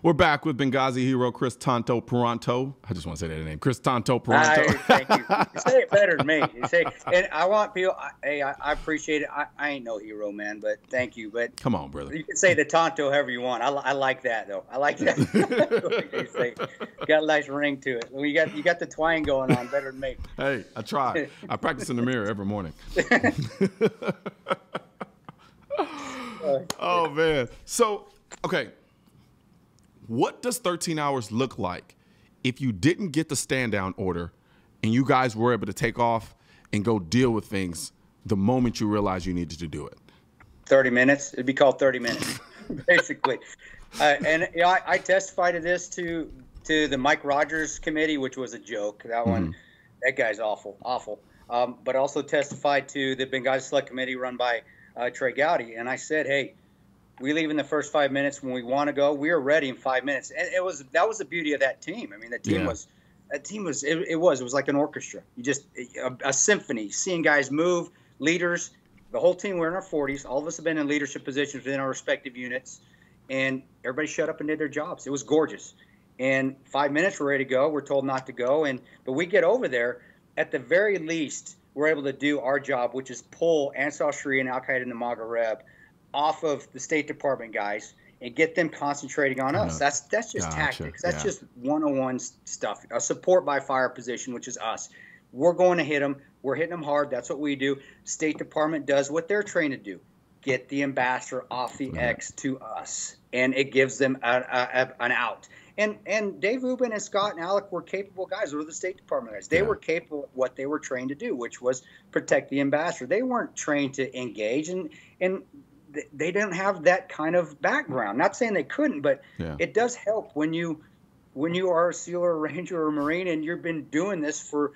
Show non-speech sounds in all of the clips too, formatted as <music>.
We're back with Benghazi hero Kris Tanto Paronto. I just want to say that name, Kris Tanto Paronto. thank you. <laughs> You say it better than me. You say, and I want people. I, hey, I, I appreciate it. I, I, ain't no hero, man, but thank you. But come on, brother. You can say the Tanto however you want. I, I like that though. I like that. <laughs> <laughs> got a nice ring to it. You got you got the twang going on better than me. Hey, I try. I practice in the mirror every morning. oh man. So okay what does 13 hours look like if you didn't get the stand down order and you guys were able to take off and go deal with things the moment you realized you needed to do it? 30 minutes. It'd be called 30 minutes, <laughs> basically. Uh, and you know, I, I, testified to this to to the Mike Rogers committee, which was a joke. That one, that guy's awful, awful. Um, but also testified to the Benghazi Select Committee run by uh, Trey Gowdy. And I said, hey, we leave in the first five minutes when we want to go. We are ready in five minutes, and it was that was the beauty of that team. I mean, the team yeah. was that team was it, it, was it was like an orchestra. You just a, a, symphony, seeing guys move, leaders. The whole team we're in our 40s. All of us have been in leadership positions within our respective units, and everybody shut up and did their jobs. It was gorgeous. And five minutes, we're ready to go. We're told not to go, and but we get over there. At the very least, we're able to do our job, which is pull Ansar Sharia and Al Qaeda and the Maghreb off of the State Department guys and get them concentrating on us. That's that's just gotcha. tactics. That's yeah. just 101 stuff. A support by fire position, which is us. We're going to hit them. We're hitting them hard. That's what we do. State Department does what they're trained to do: get the ambassador off the right. X to us, and it gives them a, a, an out. And and Dave Ubben and Scott and Alec were capable guys. They were the State Department guys. They yeah. were capable of what they were trained to do, which was protect the ambassador. They weren't trained to engage, and and they didn't have that kind of background. Not saying they couldn't, but yeah. it does help when you when you are a SEAL or a Ranger or Marine and you've been doing this for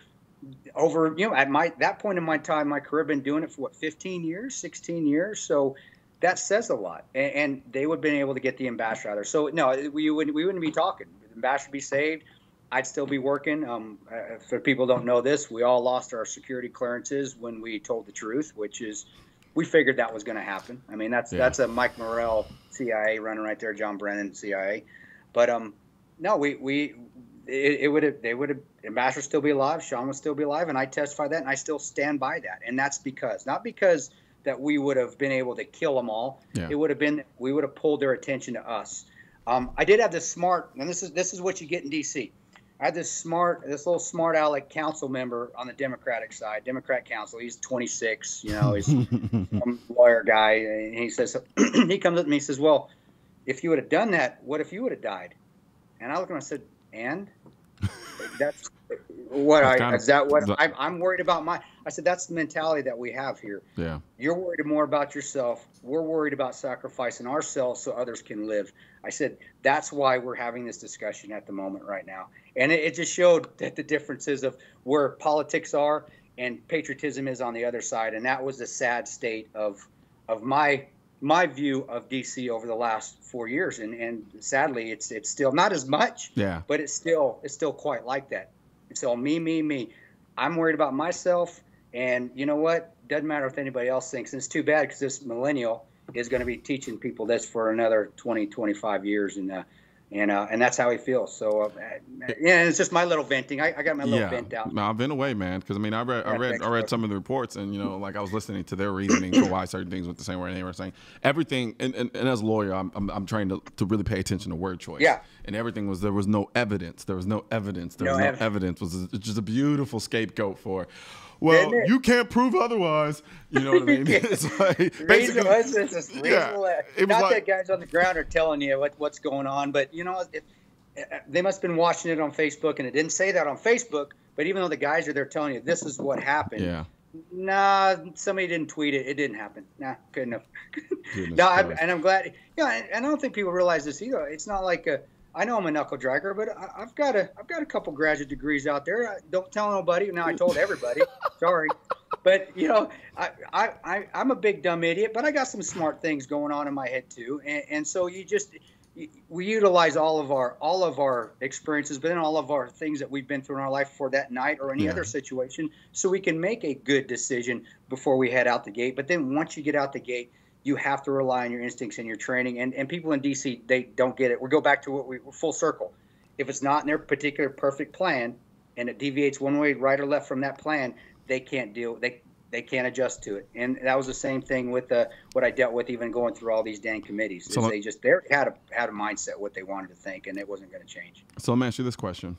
over you know at my that point in my time my career I've been doing it for what 15 years 16 years? So that says a lot. And, and they would have been able to get the ambassador out there. So no we wouldn't we wouldn't be talking. The ambassador would be saved I'd still be working. Um, uh, for people don't know this we all lost our security clearances when we told the truth which is we figured that was going to happen. I mean, that's yeah. that's a Mike Morell CIA running right there, John Brennan CIA. But um, no, we we it, it would have they would have Ambassador still be alive, Sean would still be alive, and I testify that, and I still stand by that. And that's because not because that we would have been able to kill them all. Yeah. It would have been we would have pulled their attention to us. Um, I did have this smart, and this is this is what you get in D.C. I had this smart, this little smart aleck council member on the Democratic side, Democrat council. He's 26, you know, he's <laughs> a lawyer guy, and he says <clears throat> he comes up to me, he says, "Well, if you would have done that, what if you would have died?" And I looked at him, and I said, "And <laughs> that's what I is that what I, I'm worried about my I said that's the mentality that we have here. Yeah. You're worried more about yourself. We're worried about sacrificing ourselves so others can live. I said that's why we're having this discussion at the moment right now. And it, it just showed that the differences of where politics are and patriotism is on the other side. And that was the sad state of of my my view of DC over the last four years. And and sadly it's it's still not as much. Yeah. But it's still it's still quite like that. It's all me, me, me. I'm worried about myself and you know what? Doesn't matter if anybody else thinks. And it's too bad because this millennial is going to be teaching people this for another 20, 25 years. And, uh, and, uh, and that's how he feels. So, uh, yeah, it's just my little venting. I, I got my little yeah. vent out. No, I've been away, man. Because I mean, I read, I read, I read some of the reports, and you know, like I was listening to their reasoning for why certain things went the same way. And they were saying everything. And, and, and as a lawyer, I'm, I'm, I'm trying to, to really pay attention to word choice. Yeah. And everything was there was no evidence. There was no evidence. There no was no evidence. evidence. Was just a beautiful scapegoat for well, you can't prove otherwise. You know what I mean? <laughs> <laughs> it's like basically, yeah, it not like, that guys on the ground are telling you what, what's going on, but you know, if, uh, uh, they must have been watching it on Facebook, and it didn't say that on Facebook. But even though the guys are there telling you this is what happened, yeah. Nah, somebody didn't tweet it. It didn't happen. Nah, good enough. <laughs> no, I, and I'm glad. Yeah, and I don't think people realize this either. It's not like a I know I'm a knuckle dragger, but I, have got a I've got a couple graduate degrees out there. I, don't tell nobody. Now I told everybody. <laughs> Sorry, but you know I, I I'm a big dumb idiot, but I got some smart things going on in my head too, and, and so you just we utilize all of our all of our experiences, but then all of our things that we've been through in our life for that night or any yeah. other situation, so we can make a good decision before we head out the gate. But then once you get out the gate, you have to rely on your instincts and your training. And and people in DC they don't get it. We go back to what we full circle. If it's not in their particular perfect plan and it deviates one way, right or left from that plan, they can't deal. They they can't adjust to it. And that was the same thing with the what I dealt with even going through all these dang committees. So they just they had a had a mindset what they wanted to think, and it wasn't going to change. So let me ask you this question: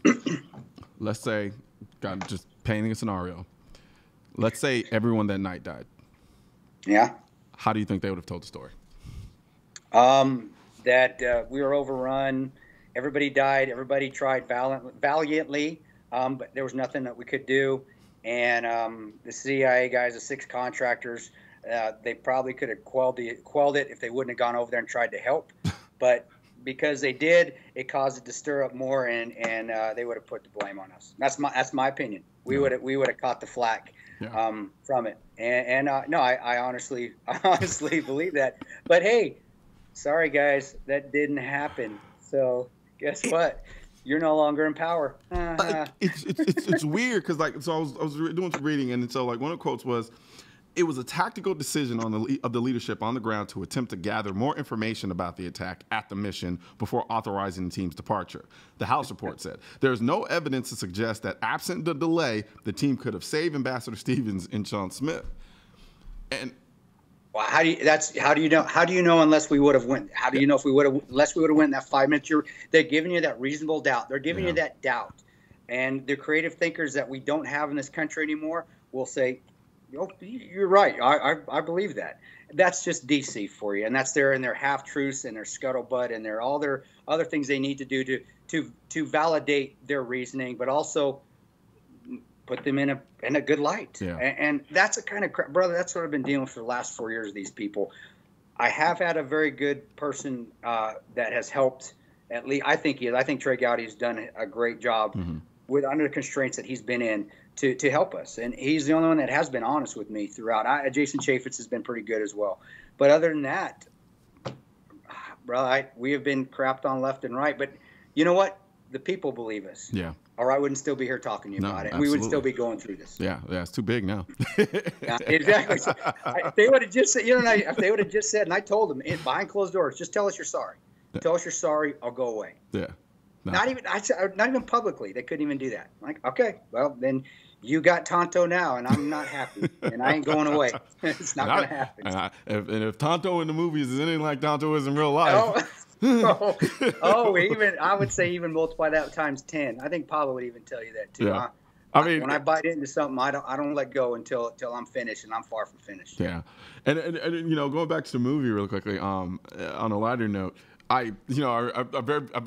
<clears throat> Let's say, God, just painting a scenario. Let's say everyone that night died. Yeah. How do you think they would have told the story? Um, that uh, we were overrun. Everybody died. Everybody tried valiant, valiantly, um, but there was nothing that we could do. And um, the CIA guys, the six contractors, uh, they probably could have quelled, the, quelled it if they wouldn't have gone over there and tried to help. <laughs> But because they did, it caused it to stir up more, and and uh, they would have put the blame on us. That's my that's my opinion. We would have we would have caught the flack yeah. um, from it. And, and uh, no, I, I honestly <laughs> I honestly believe that. But hey, sorry guys, that didn't happen. So guess what? You're no longer in power. Uh, it's, it's, it's, it's weird because like so I was I was doing some reading and so like one of the quotes was it was a tactical decision on the of the leadership on the ground to attempt to gather more information about the attack at the mission before authorizing the team's departure. The House report said there is no evidence to suggest that absent the delay, the team could have saved Ambassador Stevens and Sean Smith. And well, how do you that's how do you know how do you know unless we would have went how do you know if we would have unless we would have went that five minutes you're they're giving you that reasonable doubt they're giving yeah. you that doubt and the creative thinkers that we don't have in this country anymore will say Oh, you're right. I, I, I, believe that. That's just DC for you, and that's their and their half truths and their scuttlebutt and their all their other things they need to do to to to validate their reasoning, but also put them in a in a good light. Yeah. And, and that's a kind of brother. That's what I've been dealing with for the last four years. These people. I have had a very good person uh, that has helped. At least I think he is. I think Trey Gowdy has done a great job mm-hmm. with under the constraints that he's been in to, to help us. And he's the only one that has been honest with me throughout. I, Jason Chaffetz has been pretty good as well. But other than that, <sighs> bro, I, we have been crapped on left and right. But you know what? The people believe us. Yeah. Or I wouldn't still be here talking to you no, about it. Absolutely. We would still be going through this. Yeah, yeah, it's too big now. <laughs> yeah, exactly. So, I, they would have just said, you know, if they would have just said, and I told them behind closed doors, just tell us you're sorry. Yeah. Tell us you're sorry. I'll go away. Yeah. No. Not even I, said, not even publicly. They couldn't even do that. I'm like, okay, well then you got Tanto now, and I'm not happy, and I ain't going away. <laughs> it's not going to happen. And, I, if, and if Tanto in the movies is anything like Tanto is in real life. Oh. <laughs> Oh, oh, <laughs> even I would say even multiply that times ten. I think Pablo would even tell you that too. Yeah. I, I mean, when I bite into something, I don't I don't let go until until I'm finished, and I'm far from finished. Yeah, and and, and you know, going back to the movie real quickly. Um, on a lighter note I, you know, I, I, I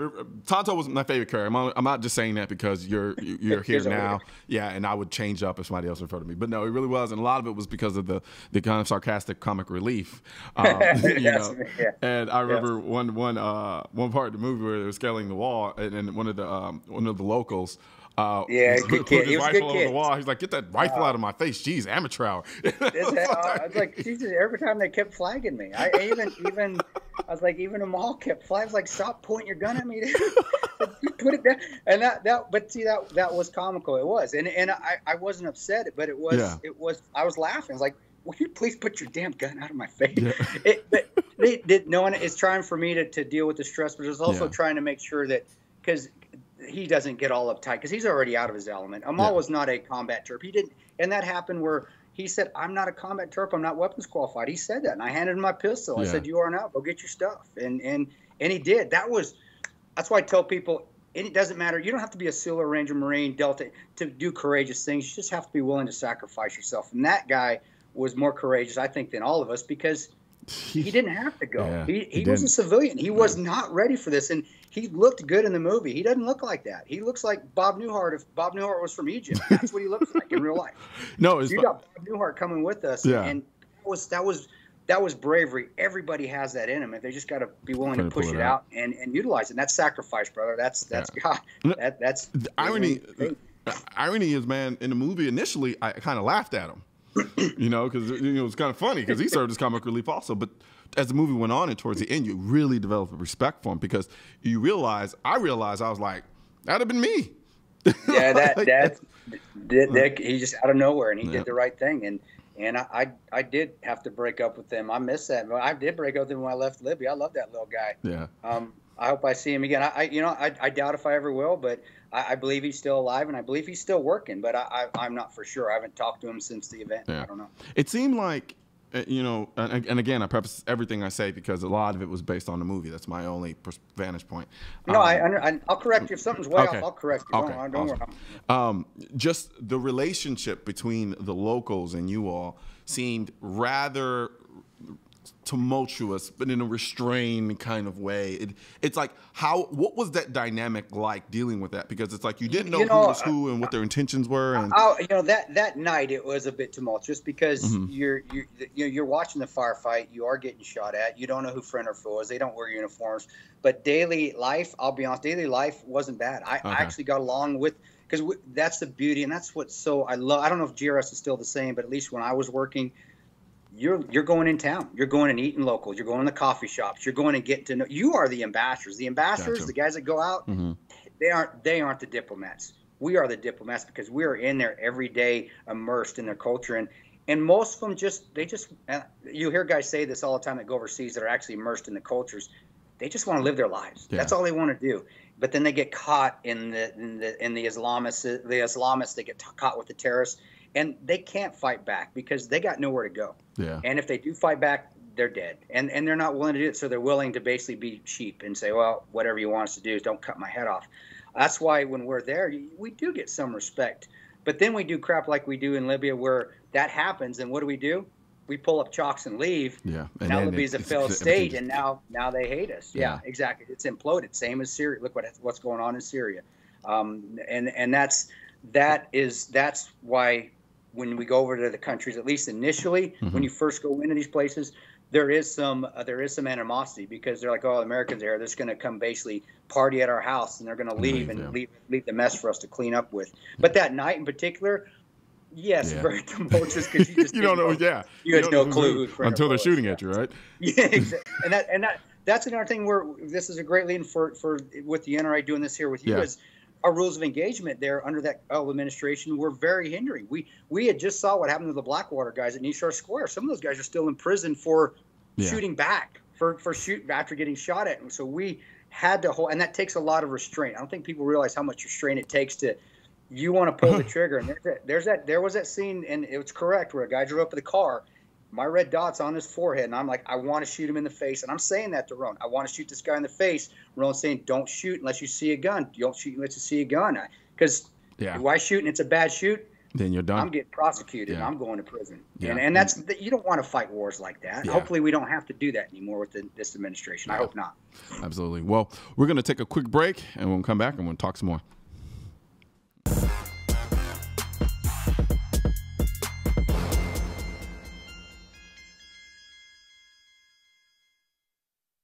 Tanto was my favorite character. I'm, I'm, not just saying that because you're <laughs> you're here now. Yeah, and I would change up if somebody else referred to me. But no, it really was, and a lot of it was because of the the kind of sarcastic comic relief. <laughs> Um, <laughs> you yes, know, yeah. and I remember yes. one one uh, one part of the movie where they were scaling the wall, and, and one of the um, one of the locals uh, yeah, good kid. He was rifle good kid. the wall. He's like, "Get that rifle uh, out of my face!" Jeez, amateur hour. <laughs> I was like, Jesus! Every time they kept flagging me, I even even I was like, even Amal kept flags like, "Stop pointing your gun at me!" <laughs> Put it down. And that that but see that that was comical. It was, and and I I wasn't upset, but it was yeah. it was I was laughing. I was like, will you please put your damn gun out of my face? Yeah. <laughs> It, but they, they, no one is trying for me to, to deal with the stress, but it's also yeah. trying to make sure that because he doesn't get all uptight because he's already out of his element. Amal yeah. was not a combat terp. He didn't, and that happened where he said, "I'm not a combat terp. I'm not weapons qualified." He said that, and I handed him my pistol. Yeah. I said, "You are now. Go get your stuff." And and and he did. That was. That's why I tell people it doesn't matter. You don't have to be a SEAL or Ranger, Marine, Delta to do courageous things. You just have to be willing to sacrifice yourself. And that guy was more courageous, I think, than all of us because <laughs> he didn't have to go. Yeah, he, he, he was a civilian. He was not ready for this. And he looked good in the movie. He doesn't look like that. He looks like Bob Newhart if Bob Newhart was from Egypt. That's what he looks like in real life. <laughs> No, you got Bob Newhart coming with us. Yeah. And that was that was that was bravery. Everybody has that in them, and they just got to be willing to push it, it out. and, and utilize it. And that's sacrifice, brother. That's that's yeah. God. That, that's the irony. irony is, man, in the movie initially, I kind of laughed at him you know, because you know, it was kind of funny because he served as comic relief also. But as the movie went on and towards the end, you really develop a respect for him because you realize, I realized, I was like, that'd have been me. <laughs> Yeah, that like, that, that, that, he just out of nowhere and he yeah. did the right thing and and I, I, I did have to break up with him. I miss that. I did break up with him when I left Libya. I love that little guy. Yeah. Um, I hope I see him again. I, I you know, I, I doubt if I ever will, but I, I, believe he's still alive and I believe he's still working. But I, I, am not for sure. I haven't talked to him since the event. Yeah. I don't know. It seemed like you know, and, and, again, I preface everything I say because a lot of it was based on the movie. That's my only vantage point. No, um, I, will correct you if something's way okay. off. I'll correct you. Okay, don't, don't awesome. um, just the relationship between the locals and you all seemed rather tumultuous, but in a restrained kind of way. It, it's like how what was that dynamic like dealing with that? Because it's like you didn't know, you know who was who and what their intentions were. And oh, you know that that night it was a bit tumultuous because mm-hmm. you're you're you're watching the firefight. You are getting shot at. You don't know who friend or foe is. They don't wear uniforms. But daily life, I'll be honest, daily life wasn't bad. I, okay. I actually got along with because that's the beauty and that's what's so I love. I don't know if GRS is still the same, but at least when I was working you're you're going in town. You're going and eating local. You're going to the coffee shops. You're going and get to know. You are the ambassadors. The ambassadors, gotcha. the guys that go out, mm-hmm. they aren't they aren't the diplomats. We are the diplomats because we are in there every day, immersed in their culture, and and most of them just they just you hear guys say this all the time that go overseas that are actually immersed in the cultures. They just want to live their lives. Yeah. That's all they want to do. But then they get caught in the in the in the Islamists. The Islamists they get t- caught with the terrorists and they can't fight back because they got nowhere to go. Yeah. And if they do fight back, they're dead. And and they're not willing to do it, so they're willing to basically be sheep and say, well, whatever you want us to do, is don't cut my head off. That's why when we're there, we do get some respect. But then we do crap like we do in Libya, where that happens, and what do we do? We pull up chalks and leave. Yeah. And now Libya's a failed state, and now now they hate us. Yeah, yeah, exactly. It's imploded. Same as Syria. Look what what's going on in Syria. Um, and and that's that is that's why when we go over to the countries, at least initially, mm-hmm. when you first go into these places, there is some uh, there is some animosity because they're like, oh, Americans are they're just going to come basically party at our house and they're going to leave and yeah. leave leave the mess for us to clean up with. But that night in particular, yes, yeah. very tumultuous because you just <laughs> you don't know, know, yeah, you, you had no clue until they're shooting at you, right? <laughs> Yeah, exactly. and that and that that's another thing where this is a great lead for for with the NRA doing this here with you yeah. is our rules of engagement there under that uh, administration were very hindering. We we had just saw what happened to the Blackwater guys at Nisour Square. Some of those guys are still in prison for yeah. shooting back for for shoot after getting shot at. And so we had to hold, and that takes a lot of restraint. I don't think people realize how much restraint it takes to. You want to pull the <laughs> trigger, and there's that, there's that. There was that scene, and it was correct where a guy drove up in the car my red dot's on his forehead, and I'm like, I want to shoot him in the face, and I'm saying that to Ron. I want to shoot this guy in the face. Ron's saying, don't shoot unless you see a gun. Don't shoot unless you see a gun, because yeah. why shoot and it's a bad shoot? Then you're done. I'm getting prosecuted. Yeah. I'm going to prison. Yeah. And, and that's you don't want to fight wars like that. Yeah. Hopefully, we don't have to do that anymore with the, this administration. I hope not. Absolutely. Well, we're going to take a quick break, and we'll come back and we'll talk some more.